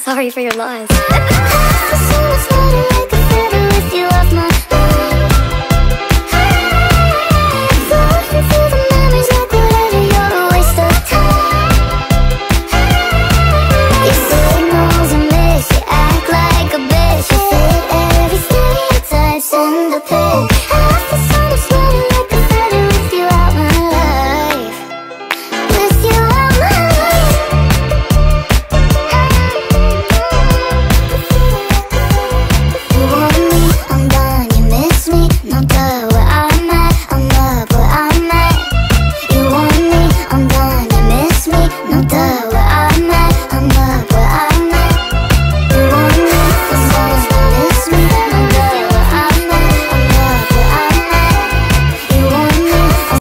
sorry for your loss.